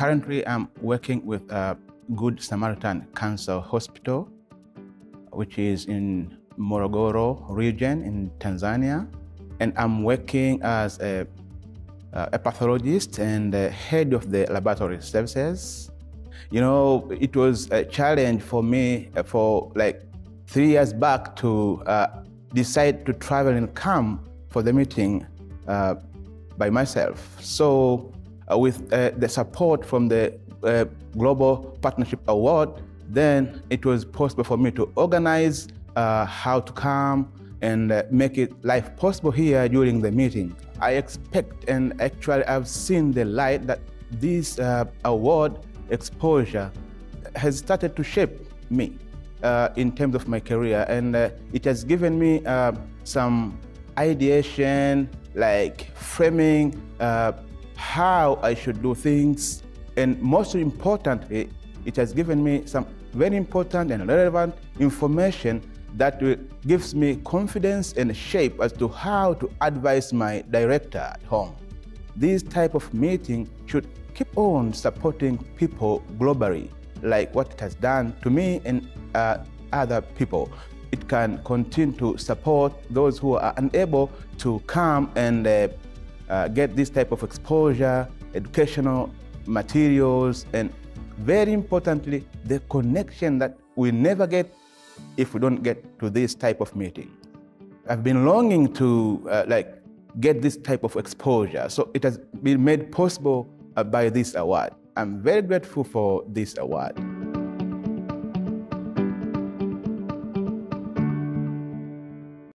currently, I'm working with uh, Good Samaritan Cancer Hospital, which is in Morogoro region in Tanzania. And I'm working as a, a pathologist and head of the laboratory services. You know, it was a challenge for me for like three years back to uh, decide to travel and come for the meeting uh, by myself. So uh, with uh, the support from the uh, Global Partnership Award, then it was possible for me to organize uh, how to come and uh, make it life possible here during the meeting. I expect and actually I've seen the light that this uh, award exposure has started to shape me in terms of my career and it has given me some ideation, like framing how I should do things. And most importantly, it has given me some very important and relevant information that gives me confidence and shape as to how to advise my director at home. This type of meeting should keep on supporting people globally, like what it has done to me and uh, other people. It can continue to support those who are unable to come and uh, uh, get this type of exposure, educational materials, and very importantly, the connection that we never get if we don't get to this type of meeting. I've been longing to uh, like get this type of exposure, so it has been made possible uh, by this award. I'm very grateful for this award.